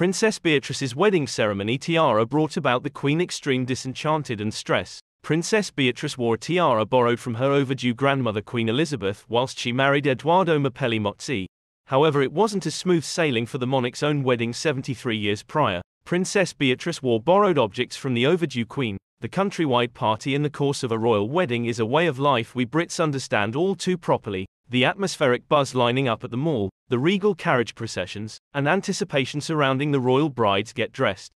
Princess Beatrice's wedding ceremony tiara brought about the Queen extreme disenchanted and stress. Princess Beatrice wore a tiara borrowed from her overdue grandmother Queen Elizabeth whilst she married Edoardo Mapelli Mozzi. However, it wasn't as smooth sailing for the monarch's own wedding 73 years prior. Princess Beatrice wore borrowed objects from the overdue Queen. The countrywide party in the course of a royal wedding is a way of life we Brits understand all too properly. The atmospheric buzz lining up at the mall, the regal carriage processions, and anticipation surrounding the royal brides get dressed.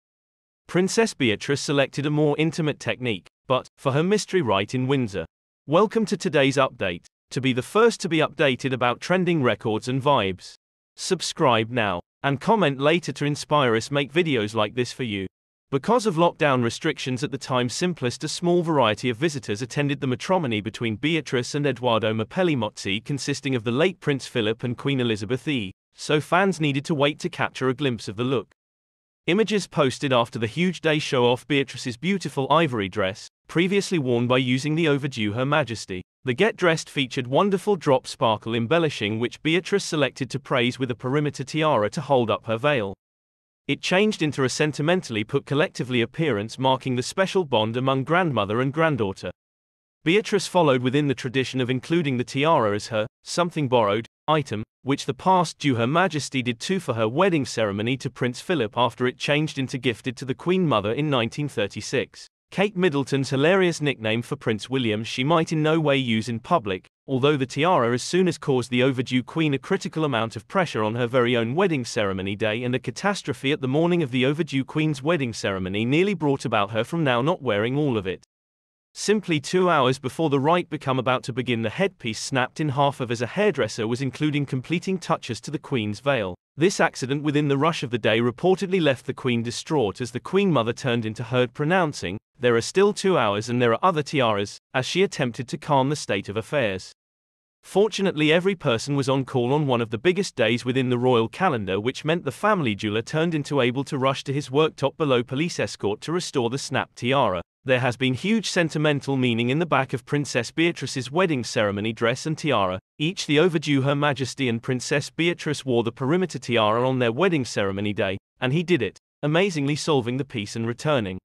Princess Beatrice selected a more intimate technique, but, for her mystery rite in Windsor. Welcome to today's update, to be the first to be updated about trending records and vibes. Subscribe now, and comment later to inspire us make videos like this for you. Because of lockdown restrictions at the time simplest a small variety of visitors attended the matrimony between Beatrice and Edoardo Mapelli Mozzi consisting of the late Prince Philip and Queen Elizabeth E, so fans needed to wait to capture a glimpse of the look. Images posted after the huge day show off Beatrice's beautiful ivory dress, previously worn by using the overdue Her Majesty. The Get Dressed featured wonderful drop sparkle embellishing which Beatrice selected to praise with a perimeter tiara to hold up her veil. It changed into a sentimentally put collectively appearance marking the special bond among grandmother and granddaughter. Beatrice followed within the tradition of including the tiara as her, something borrowed, item, which the past due Her Majesty did too for her wedding ceremony to Prince Philip after it changed into gifted to the Queen Mother in 1936. Kate Middleton's hilarious nickname for Prince William she might in no way use in public, although the tiara as soon as caused the overdue Queen a critical amount of pressure on her very own wedding ceremony day and a catastrophe at the morning of the overdue Queen's wedding ceremony nearly brought about her from now not wearing all of it. Simply two hours before the rite become about to begin the headpiece snapped in half of as a hairdresser was including completing touches to the Queen's veil. This accident within the rush of the day reportedly left the Queen distraught as the Queen Mother turned into Heard pronouncing, there are still two hours and there are other tiaras, as she attempted to calm the state of affairs. Fortunately every person was on call on one of the biggest days within the royal calendar which meant the family jeweler turned into able to rush to his worktop below police escort to restore the snap tiara. There has been huge sentimental meaning in the back of Princess Beatrice's wedding ceremony dress and tiara, each the overdue Her Majesty and Princess Beatrice wore the perimeter tiara on their wedding ceremony day, and he did it, amazingly solving the piece and returning.